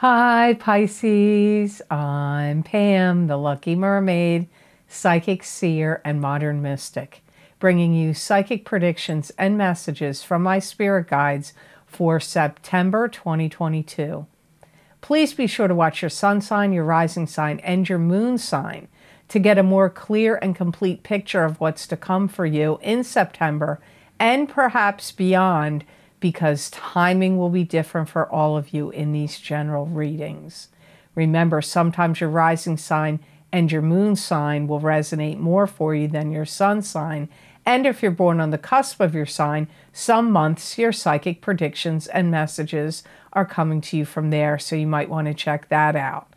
Hi, Pisces. I'm Pam, the Lucky Mermaid, psychic seer, and modern mystic, bringing you psychic predictions and messages from my spirit guides for September 2022. Please be sure to watch your sun sign, your rising sign, and your moon sign to get a more clear and complete picture of what's to come for you in September and perhaps beyond because timing will be different for all of you in these general readings. Remember, sometimes your rising sign and your moon sign will resonate more for you than your sun sign. And if you're born on the cusp of your sign, some months your psychic predictions and messages are coming to you from there, so you might want to check that out.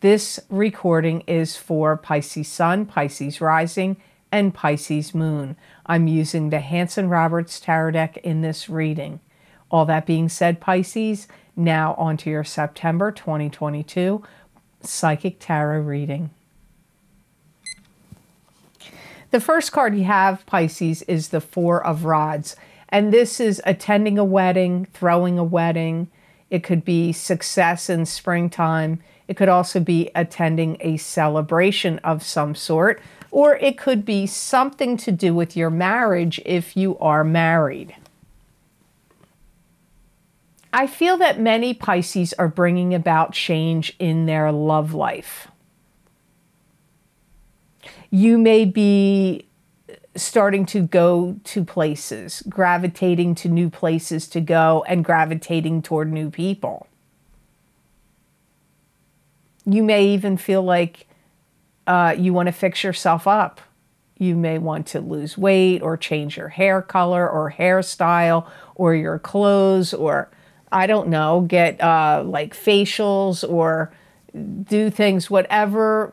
This recording is for Pisces Sun, Pisces Rising, and Pisces Moon. I'm using the Hanson Roberts Tarot deck in this reading. All that being said, Pisces, now onto your September 2022 Psychic Tarot reading. The first card you have, Pisces, is the Four of Rods. And this is attending a wedding, throwing a wedding. It could be success in springtime. It could also be attending a celebration of some sort. Or it could be something to do with your marriage if you are married. I feel that many Pisces are bringing about change in their love life. You may be starting to go to places, gravitating to new places to go, and gravitating toward new people. You may even feel like uh, you want to fix yourself up. You may want to lose weight or change your hair color or hairstyle or your clothes or I don't know, get uh, like facials or do things, whatever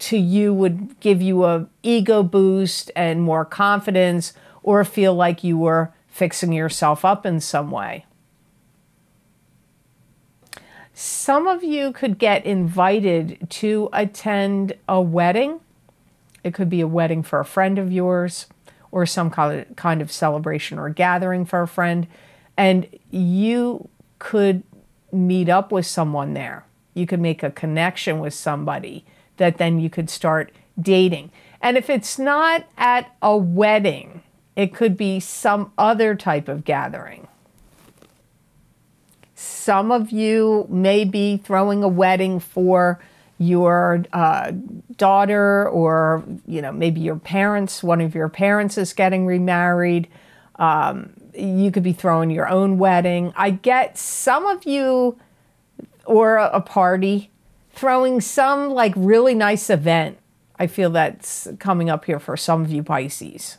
to you would give you a ego boost and more confidence or feel like you were fixing yourself up in some way. Some of you could get invited to attend a wedding. It could be a wedding for a friend of yours or some kind of celebration or gathering for a friend and you could meet up with someone there. You could make a connection with somebody that then you could start dating. And if it's not at a wedding, it could be some other type of gathering. Some of you may be throwing a wedding for your uh, daughter or you know maybe your parents one of your parents is getting remarried um, you could be throwing your own wedding. I get some of you or a party throwing some like really nice event. I feel that's coming up here for some of you Pisces.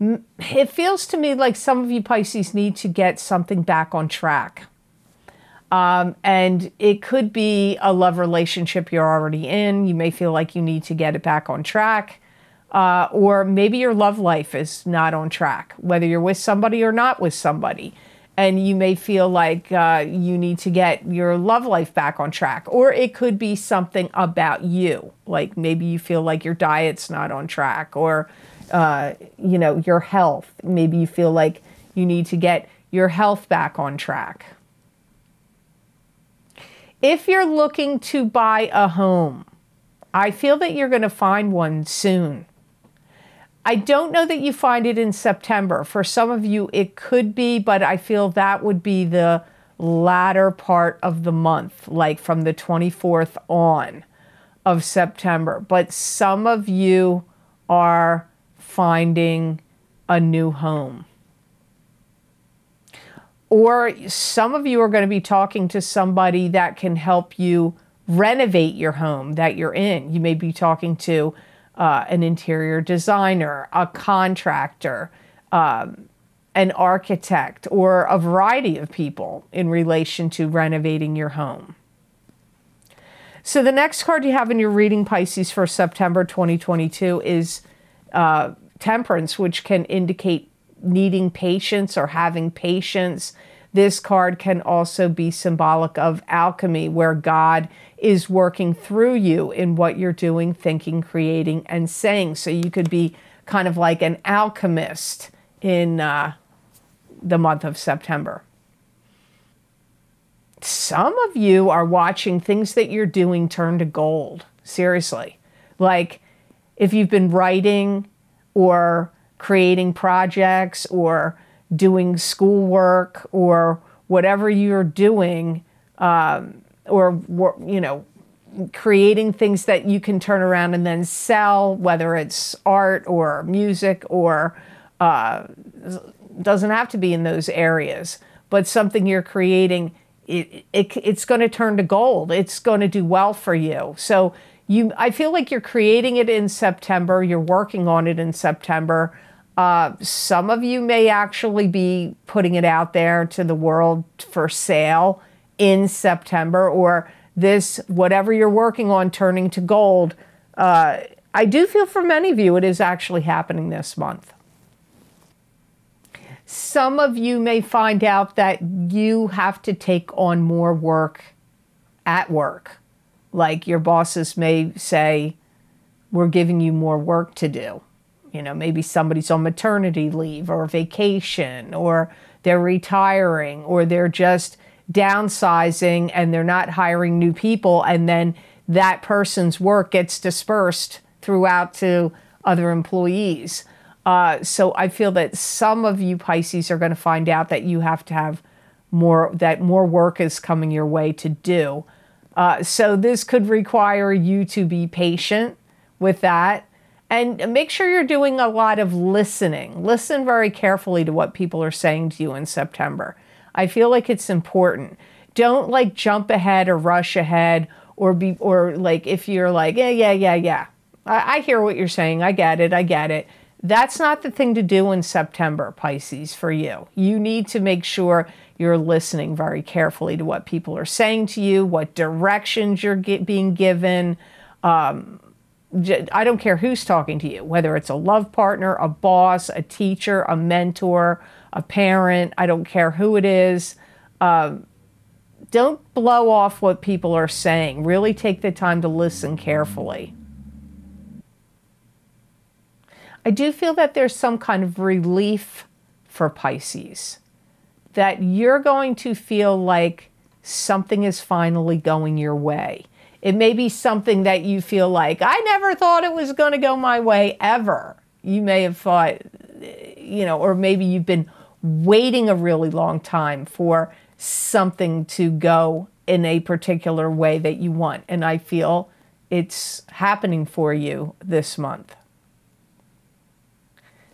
It feels to me like some of you Pisces need to get something back on track. Um, and it could be a love relationship you're already in. You may feel like you need to get it back on track. Uh, or maybe your love life is not on track, whether you're with somebody or not with somebody. And you may feel like uh, you need to get your love life back on track. Or it could be something about you. Like maybe you feel like your diet's not on track, or, uh, you know, your health. Maybe you feel like you need to get your health back on track. If you're looking to buy a home, I feel that you're going to find one soon. I don't know that you find it in September. For some of you, it could be, but I feel that would be the latter part of the month, like from the 24th on of September. But some of you are finding a new home. Or some of you are going to be talking to somebody that can help you renovate your home that you're in. You may be talking to uh, an interior designer, a contractor, um, an architect, or a variety of people in relation to renovating your home. So the next card you have in your reading, Pisces, for September 2022 is uh, Temperance, which can indicate needing patience or having patience. This card can also be symbolic of alchemy, where God is working through you in what you're doing, thinking, creating, and saying. So you could be kind of like an alchemist in uh, the month of September. some of you are watching things that you're doing turn to gold. Seriously. Like if you've been writing or creating projects or doing schoolwork or whatever you're doing, um, or, you know, creating things that you can turn around and then sell, whether it's art or music or uh, doesn't have to be in those areas, but something you're creating, it, it, it's going to turn to gold. It's going to do well for you. So you, I feel like you're creating it in September. You're working on it in September. Uh, some of you may actually be putting it out there to the world for sale in September or this, whatever you're working on, turning to gold. Uh, I do feel for many of you it is actually happening this month. Some of you may find out that you have to take on more work at work. Like your bosses may say, We're giving you more work to do. You know, maybe somebody's on maternity leave or vacation, or they're retiring, or they're just downsizing and they're not hiring new people. And then that person's work gets dispersed throughout to other employees. Uh, so I feel that some of you Pisces are going to find out that you have to have more, that more work is coming your way to do. Uh, so this could require you to be patient with that and make sure you're doing a lot of listening. Listen very carefully to what people are saying to you in September. I feel like it's important. Don't like jump ahead or rush ahead or be, or like if you're like, yeah, yeah, yeah, yeah. I, I hear what you're saying. I get it. I get it that's not the thing to do in September, Pisces, for you. You need to make sure you're listening very carefully to what people are saying to you, what directions you're get, being given. Um, I don't care who's talking to you, whether it's a love partner, a boss, a teacher, a mentor, a parent, I don't care who it is. Um, don't blow off what people are saying. Really take the time to listen carefully. I do feel that there's some kind of relief for Pisces, that you're going to feel like something is finally going your way. It may be something that you feel like, I never thought it was going to go my way ever. You may have thought, you know, or maybe you've been waiting a really long time for something to go in a particular way that you want. And I feel it's happening for you this month.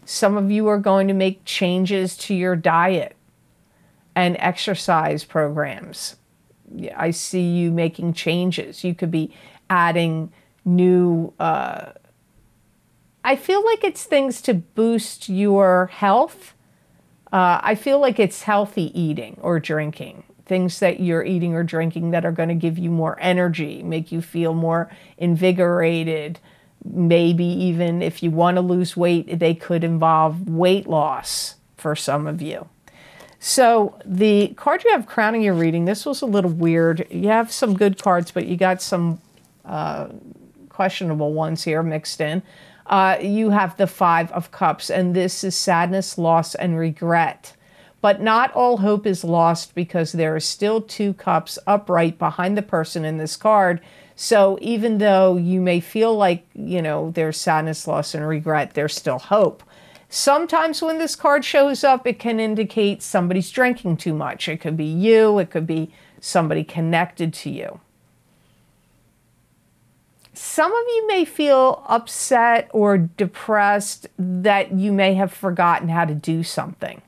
Some of you are going to make changes to your diet and exercise programs. I see you making changes. You could be adding new, uh, I feel like it's things to boost your health. Uh, I feel like it's healthy eating or drinking, things that you're eating or drinking that are going to give you more energy, make you feel more invigorated, maybe even if you want to lose weight, they could involve weight loss for some of you. So the card you have crowning your reading, this was a little weird. You have some good cards, but you got some uh, questionable ones here mixed in. Uh, you have the Five of Cups, and this is sadness, loss, and regret. But not all hope is lost because there are still two cups upright behind the person in this card so even though you may feel like, you know, there's sadness, loss, and regret, there's still hope. Sometimes when this card shows up, it can indicate somebody's drinking too much. It could be you, it could be somebody connected to you. Some of you may feel upset or depressed that you may have forgotten how to do something.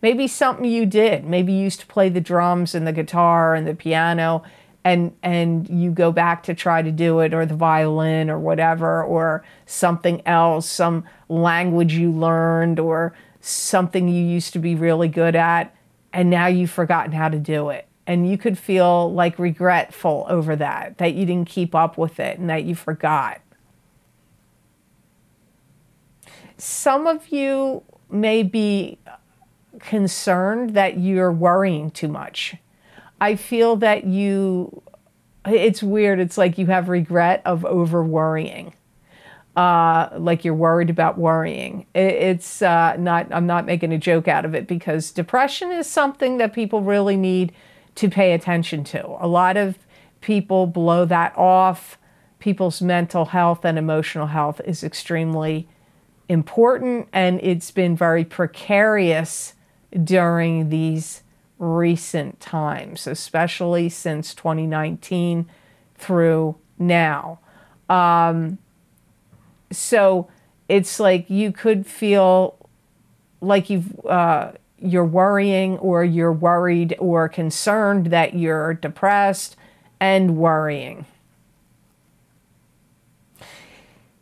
Maybe something you did. Maybe you used to play the drums and the guitar and the piano and and you go back to try to do it or the violin or whatever or something else some language you learned or something you used to be really good at and now you've forgotten how to do it. And you could feel like regretful over that that you didn't keep up with it and that you forgot. Some of you may be concerned that you're worrying too much I feel that you, it's weird. It's like you have regret of over worrying. Uh, like you're worried about worrying. It, it's uh, not, I'm not making a joke out of it because depression is something that people really need to pay attention to. A lot of people blow that off. People's mental health and emotional health is extremely important, and it's been very precarious during these recent times, especially since 2019 through now. Um, so it's like you could feel like you've uh, you're worrying or you're worried or concerned that you're depressed and worrying.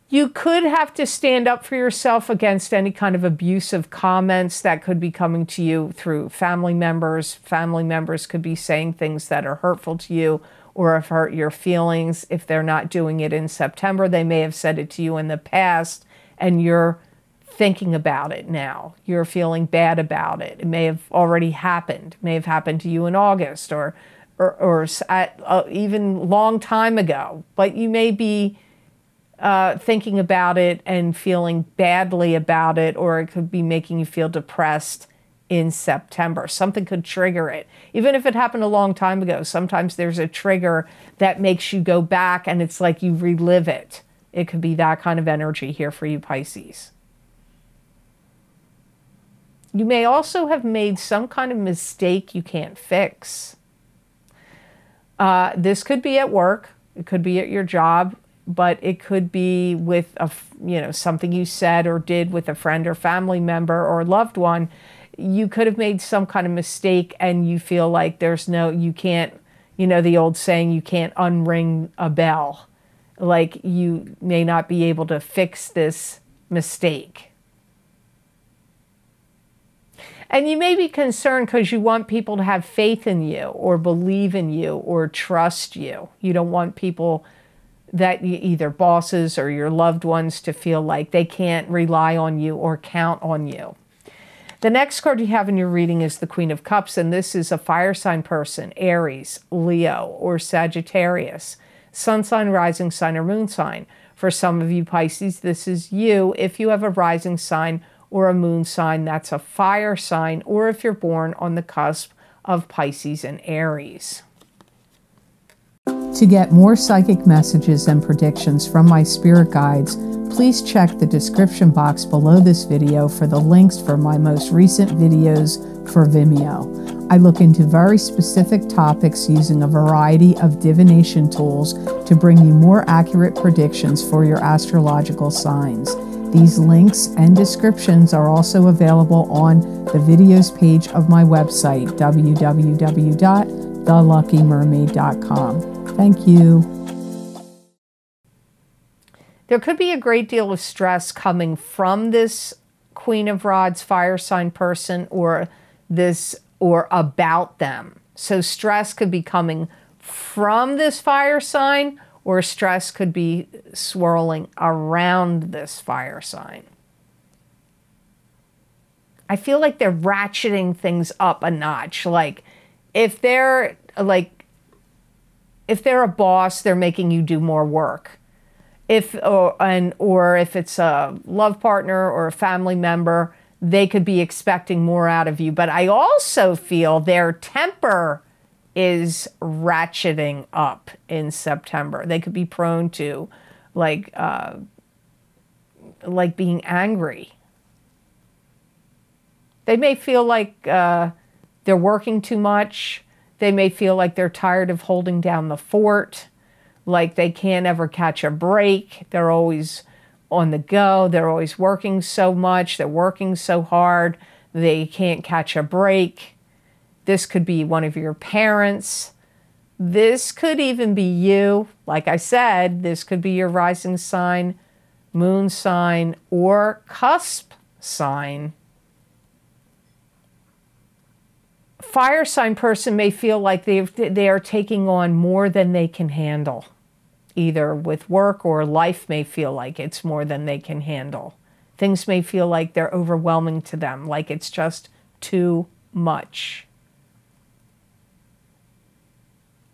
You could have to stand up for yourself against any kind of abusive comments that could be coming to you through family members. Family members could be saying things that are hurtful to you or have hurt your feelings. If they're not doing it in September, they may have said it to you in the past and you're thinking about it now. You're feeling bad about it. It may have already happened. It may have happened to you in August or or, or at, uh, even long time ago. But you may be uh, thinking about it and feeling badly about it, or it could be making you feel depressed in September. Something could trigger it. Even if it happened a long time ago, sometimes there's a trigger that makes you go back and it's like you relive it. It could be that kind of energy here for you, Pisces. You may also have made some kind of mistake you can't fix. Uh, this could be at work, it could be at your job, but it could be with a you know something you said or did with a friend or family member or loved one. You could have made some kind of mistake, and you feel like there's no you can't you know the old saying you can't unring a bell, like you may not be able to fix this mistake. And you may be concerned because you want people to have faith in you or believe in you or trust you. You don't want people that either bosses or your loved ones to feel like they can't rely on you or count on you. The next card you have in your reading is the Queen of Cups, and this is a fire sign person Aries, Leo, or Sagittarius, sun sign, rising sign, or moon sign. For some of you Pisces, this is you if you have a rising sign or a moon sign, that's a fire sign, or if you're born on the cusp of Pisces and Aries. To get more psychic messages and predictions from my spirit guides, please check the description box below this video for the links for my most recent videos for Vimeo. I look into very specific topics using a variety of divination tools to bring you more accurate predictions for your astrological signs. These links and descriptions are also available on the videos page of my website, www.theluckymermaid.com. Thank you. There could be a great deal of stress coming from this Queen of Rods fire sign person or this or about them. So stress could be coming from this fire sign or stress could be swirling around this fire sign. I feel like they're ratcheting things up a notch. Like if they're like if they're a boss, they're making you do more work. If or and or if it's a love partner or a family member, they could be expecting more out of you. But I also feel their temper is ratcheting up in September. They could be prone to like uh, like being angry. They may feel like uh, they're working too much. They may feel like they're tired of holding down the fort, like they can't ever catch a break. They're always on the go. They're always working so much. They're working so hard. They can't catch a break. This could be one of your parents. This could even be you. Like I said, this could be your rising sign, moon sign, or cusp sign. Fire sign person may feel like they they are taking on more than they can handle. Either with work or life may feel like it's more than they can handle. Things may feel like they're overwhelming to them, like it's just too much.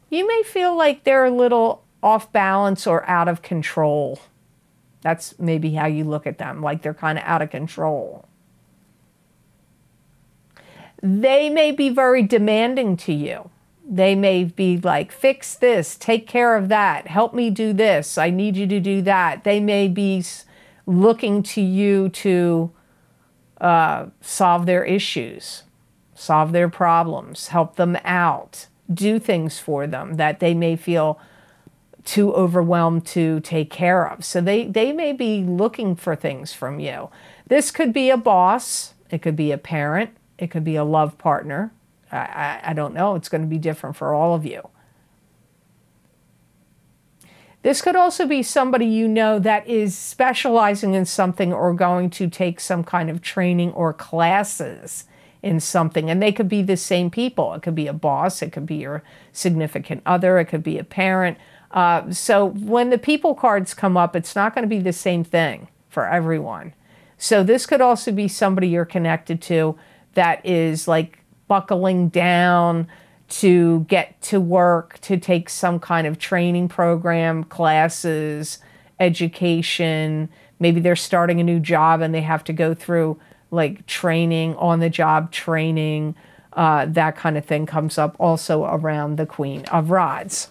you may feel like they're a little off balance or out of control. That's maybe how you look at them, like they're kind of out of control. They may be very demanding to you. They may be like, fix this, take care of that, help me do this, I need you to do that. They may be looking to you to uh, solve their issues, solve their problems, help them out, do things for them that they may feel too overwhelmed to take care of. So they, they may be looking for things from you. This could be a boss, it could be a parent, it could be a love partner. I, I, I don't know. It's going to be different for all of you. This could also be somebody you know that is specializing in something or going to take some kind of training or classes in something. And they could be the same people. It could be a boss, it could be your significant other, it could be a parent. Uh, so when the people cards come up, it's not going to be the same thing for everyone. So this could also be somebody you're connected to that is like buckling down to get to work, to take some kind of training program, classes, education. Maybe they're starting a new job and they have to go through like training, on the job training. Uh, that kind of thing comes up also around the Queen of Rods.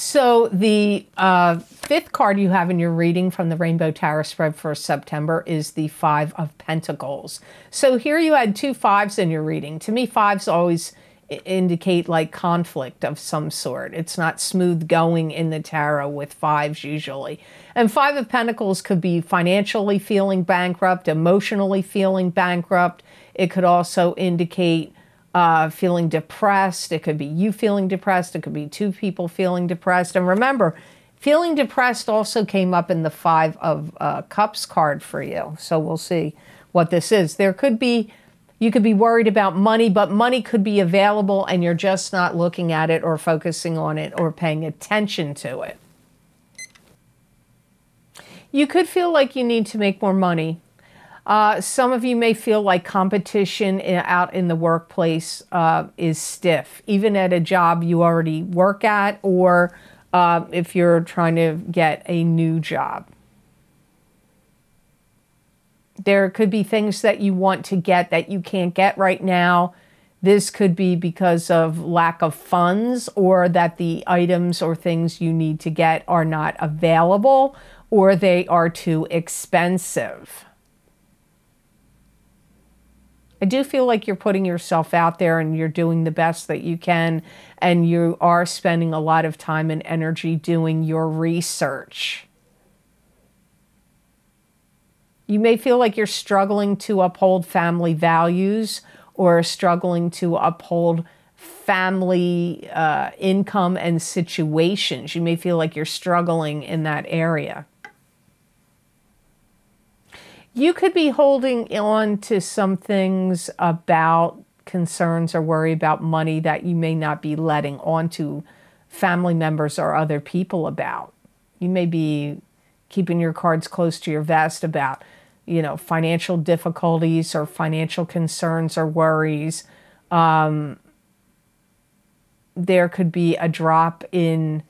So the uh, fifth card you have in your reading from the Rainbow Tarot spread for September is the Five of Pentacles. So here you had two fives in your reading. To me, fives always indicate like conflict of some sort. It's not smooth going in the tarot with fives usually. And Five of Pentacles could be financially feeling bankrupt, emotionally feeling bankrupt. It could also indicate uh, feeling depressed. It could be you feeling depressed. It could be two people feeling depressed. And remember, feeling depressed also came up in the Five of uh, Cups card for you. So we'll see what this is. There could be, you could be worried about money, but money could be available and you're just not looking at it or focusing on it or paying attention to it. You could feel like you need to make more money uh, some of you may feel like competition in, out in the workplace uh, is stiff, even at a job you already work at, or uh, if you're trying to get a new job. There could be things that you want to get that you can't get right now. This could be because of lack of funds or that the items or things you need to get are not available or they are too expensive. I do feel like you're putting yourself out there and you're doing the best that you can, and you are spending a lot of time and energy doing your research. You may feel like you're struggling to uphold family values or struggling to uphold family uh, income and situations. You may feel like you're struggling in that area you could be holding on to some things about concerns or worry about money that you may not be letting on to family members or other people about. You may be keeping your cards close to your vest about, you know, financial difficulties or financial concerns or worries. Um, there could be a drop in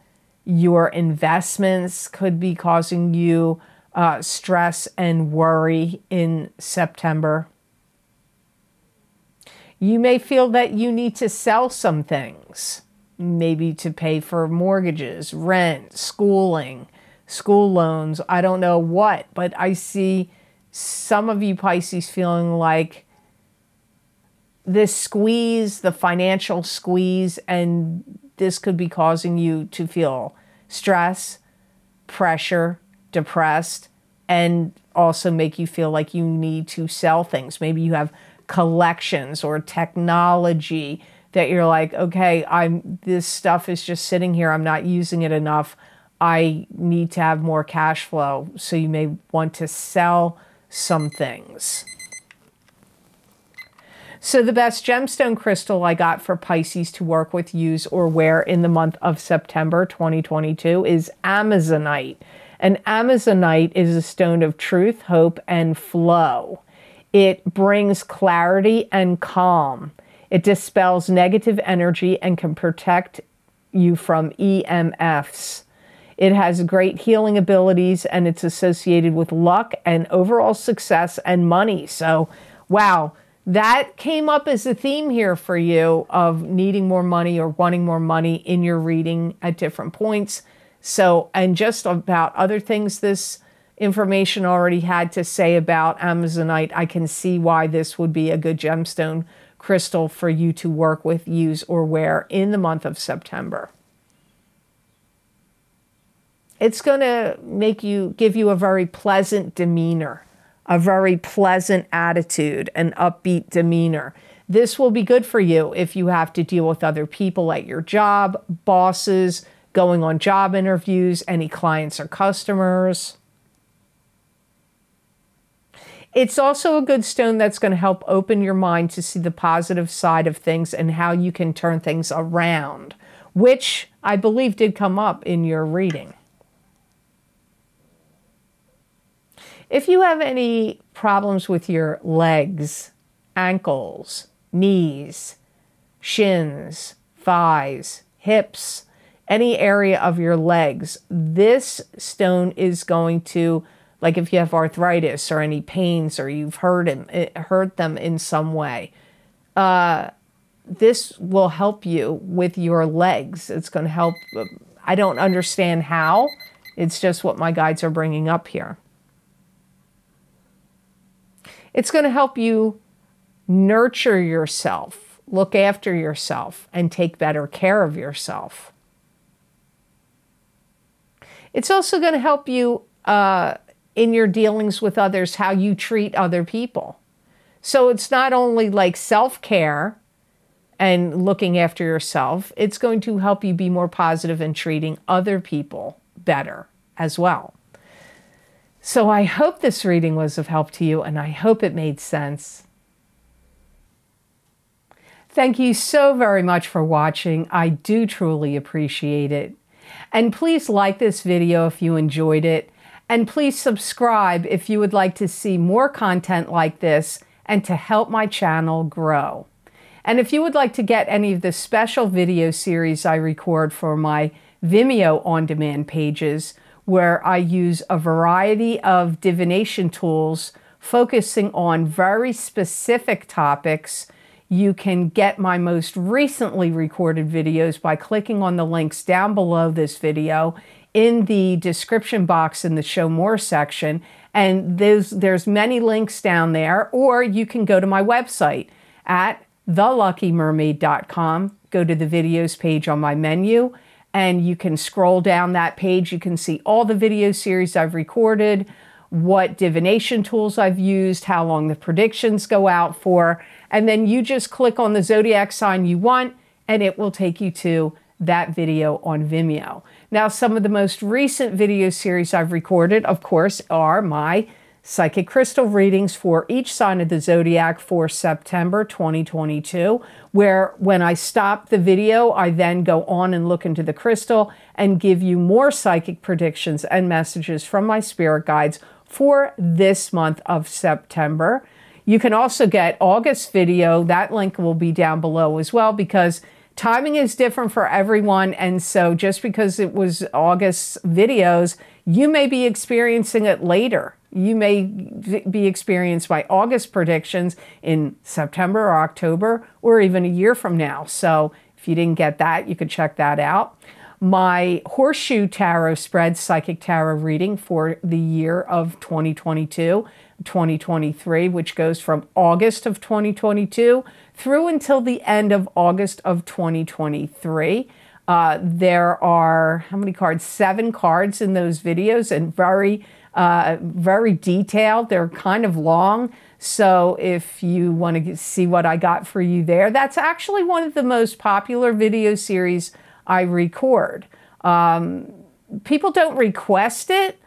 your investments, could be causing you uh, stress and worry in September. You may feel that you need to sell some things, maybe to pay for mortgages, rent, schooling, school loans, I don't know what, but I see some of you Pisces feeling like this squeeze, the financial squeeze, and this could be causing you to feel stress, pressure, depressed and also make you feel like you need to sell things. Maybe you have collections or technology that you're like, okay, I'm this stuff is just sitting here. I'm not using it enough. I need to have more cash flow. So you may want to sell some things. So the best gemstone crystal I got for Pisces to work with, use, or wear in the month of September 2022 is Amazonite. An Amazonite is a stone of truth, hope, and flow. It brings clarity and calm. It dispels negative energy and can protect you from EMFs. It has great healing abilities and it's associated with luck and overall success and money. So, wow, that came up as a theme here for you of needing more money or wanting more money in your reading at different points. So, and just about other things this information already had to say about Amazonite, I can see why this would be a good gemstone crystal for you to work with, use, or wear in the month of September. It's going to make you, give you a very pleasant demeanor a very pleasant attitude, an upbeat demeanor. This will be good for you if you have to deal with other people at your job, bosses, going on job interviews, any clients or customers. It's also a good stone that's going to help open your mind to see the positive side of things and how you can turn things around, which I believe did come up in your reading. If you have any problems with your legs, ankles, knees, shins, thighs, hips, any area of your legs, this stone is going to, like if you have arthritis or any pains or you've hurt, him, hurt them in some way, uh, this will help you with your legs. It's going to help. I don't understand how. It's just what my guides are bringing up here. It's going to help you nurture yourself, look after yourself, and take better care of yourself. It's also going to help you uh, in your dealings with others, how you treat other people. So it's not only like self care and looking after yourself, it's going to help you be more positive in treating other people better as well. So I hope this reading was of help to you and I hope it made sense. Thank you so very much for watching. I do truly appreciate it. And please like this video if you enjoyed it. And please subscribe if you would like to see more content like this and to help my channel grow. And if you would like to get any of the special video series I record for my Vimeo on-demand pages, where I use a variety of divination tools focusing on very specific topics. You can get my most recently recorded videos by clicking on the links down below this video in the description box in the show more section. And there's, there's many links down there, or you can go to my website at theluckymermaid.com, go to the videos page on my menu, and you can scroll down that page. You can see all the video series I've recorded, what divination tools I've used, how long the predictions go out for, and then you just click on the zodiac sign you want and it will take you to that video on Vimeo. Now, some of the most recent video series I've recorded, of course, are my psychic crystal readings for each sign of the zodiac for September 2022, where when I stop the video, I then go on and look into the crystal and give you more psychic predictions and messages from my spirit guides for this month of September. You can also get August video. That link will be down below as well because timing is different for everyone. And so just because it was August videos, you may be experiencing it later. You may be experienced by August predictions in September or October or even a year from now. So if you didn't get that, you could check that out. My Horseshoe Tarot spread psychic tarot reading for the year of 2022 2023, which goes from August of 2022 through until the end of August of 2023. Uh, there are how many cards? Seven cards in those videos and very uh, very detailed. They're kind of long. So if you want to see what I got for you there, that's actually one of the most popular video series I record. Um, people don't request it.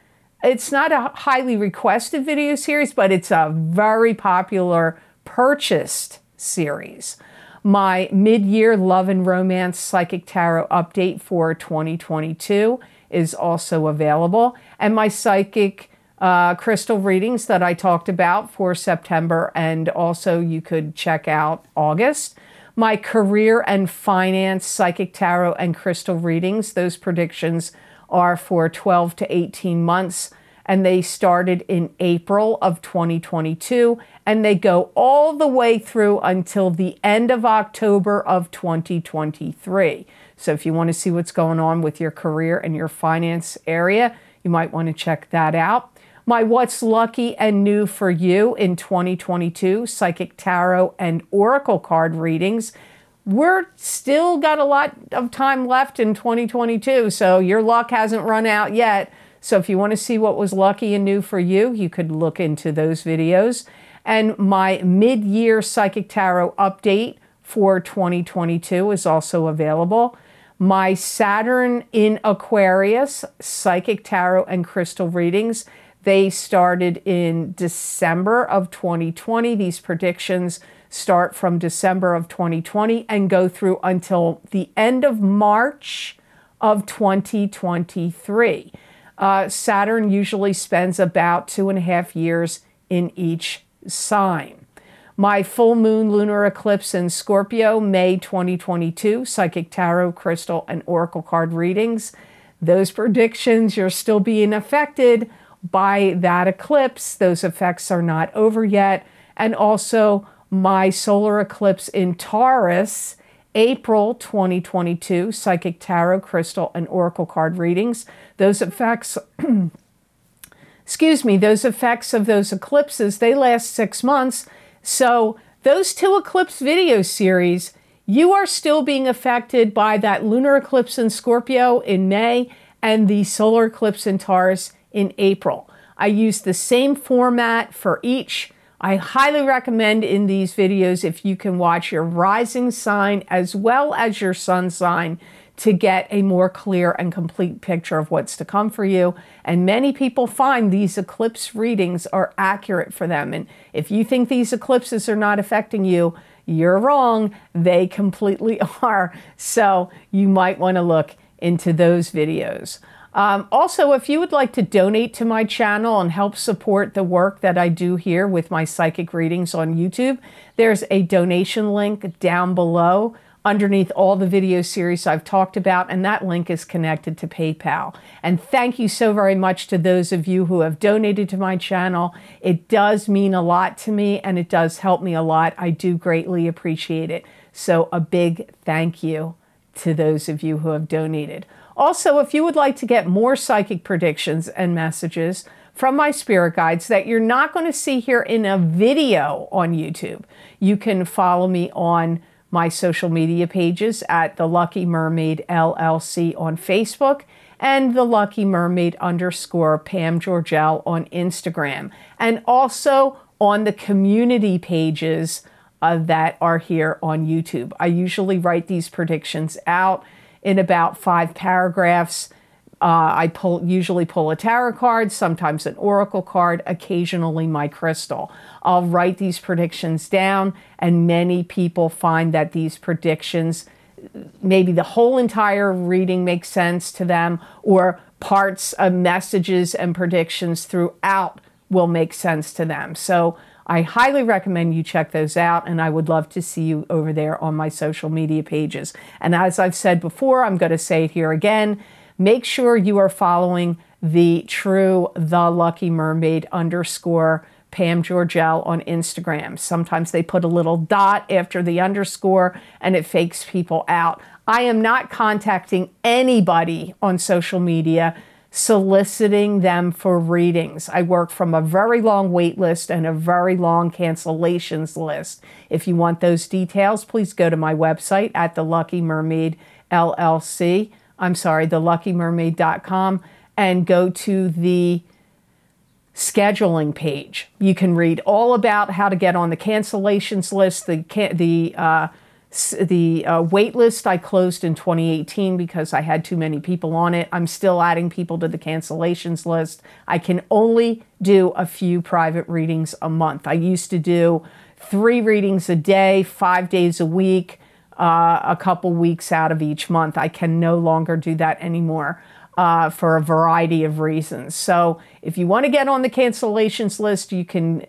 It's not a highly requested video series, but it's a very popular purchased series. My mid-year love and romance psychic tarot update for 2022 is also available. And my psychic uh, crystal readings that I talked about for September, and also you could check out August. My career and finance psychic tarot and crystal readings, those predictions are for 12 to 18 months. and they started in April of 2022 and they go all the way through until the end of October of 2023. So if you want to see what's going on with your career and your finance area, you might want to check that out. My What's Lucky and New for You in 2022 Psychic Tarot and Oracle card readings. We're still got a lot of time left in 2022, so your luck hasn't run out yet. So if you want to see what was lucky and new for you, you could look into those videos. And my mid year Psychic Tarot update for 2022 is also available. My Saturn in Aquarius Psychic Tarot and Crystal readings, they started in December of 2020. These predictions start from December of 2020 and go through until the end of March of 2023. Uh, Saturn usually spends about two and a half years in each sign. My full moon lunar eclipse in Scorpio, May 2022, psychic tarot, crystal, and oracle card readings. Those predictions, you're still being affected by that eclipse. Those effects are not over yet. And also my solar eclipse in Taurus, April 2022, psychic tarot, crystal, and oracle card readings. Those effects, excuse me, those effects of those eclipses, they last six months. So those two eclipse video series, you are still being affected by that lunar eclipse in Scorpio in May and the solar eclipse in Taurus in April. I use the same format for each. I highly recommend in these videos if you can watch your rising sign as well as your sun sign to get a more clear and complete picture of what's to come for you. And many people find these eclipse readings are accurate for them. And if you think these eclipses are not affecting you, you're wrong. They completely are. So you might want to look into those videos. Um, also, if you would like to donate to my channel and help support the work that I do here with my psychic readings on YouTube, there's a donation link down below underneath all the video series I've talked about, and that link is connected to PayPal. And thank you so very much to those of you who have donated to my channel. It does mean a lot to me and it does help me a lot. I do greatly appreciate it. So, a big thank you to those of you who have donated. Also, if you would like to get more psychic predictions and messages from my spirit guides that you're not going to see here in a video on YouTube, you can follow me on my social media pages at The Lucky Mermaid LLC on Facebook and The Lucky Mermaid underscore Pam Georgel on Instagram, and also on the community pages uh, that are here on YouTube. I usually write these predictions out in about five paragraphs. Uh, I pull usually pull a tarot card, sometimes an oracle card, occasionally my crystal. I'll write these predictions down, and many people find that these predictions, maybe the whole entire reading makes sense to them, or parts of messages and predictions throughout will make sense to them. So I highly recommend you check those out, and I would love to see you over there on my social media pages. And as I've said before, I'm going to say it here again make sure you are following the true The Lucky Mermaid underscore Pam Georgel on Instagram. Sometimes they put a little dot after the underscore and it fakes people out. I am not contacting anybody on social media soliciting them for readings. I work from a very long wait list and a very long cancellations list. If you want those details, please go to my website at the Lucky Mermaid LLC. I'm sorry, theluckymermaid.com and go to the scheduling page. You can read all about how to get on the cancellations list, the the uh, the uh, wait list I closed in 2018 because I had too many people on it. I'm still adding people to the cancellations list. I can only do a few private readings a month. I used to do three readings a day, five days a week, uh, a couple weeks out of each month. I can no longer do that anymore. Uh, for a variety of reasons. So, if you want to get on the cancellations list, you can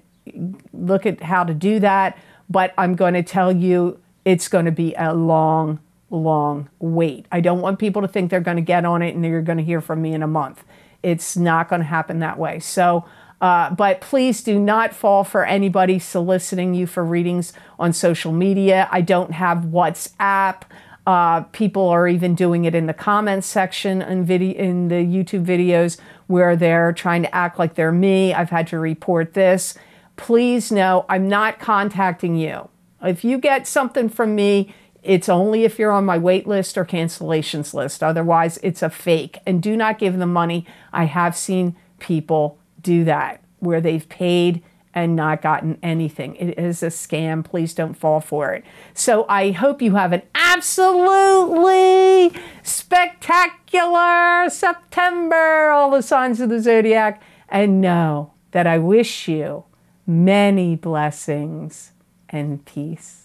look at how to do that. But I'm going to tell you it's going to be a long, long wait. I don't want people to think they're going to get on it and you're going to hear from me in a month. It's not going to happen that way. So, uh, but please do not fall for anybody soliciting you for readings on social media. I don't have WhatsApp. Uh, people are even doing it in the comments section in, video, in the YouTube videos where they're trying to act like they're me. I've had to report this. Please know I'm not contacting you. If you get something from me, it's only if you're on my wait list or cancellations list. Otherwise, it's a fake. And do not give them money. I have seen people do that where they've paid and not gotten anything. It is a scam. Please don't fall for it. So I hope you have an absolutely spectacular September, all the signs of the zodiac, and know that I wish you many blessings and peace.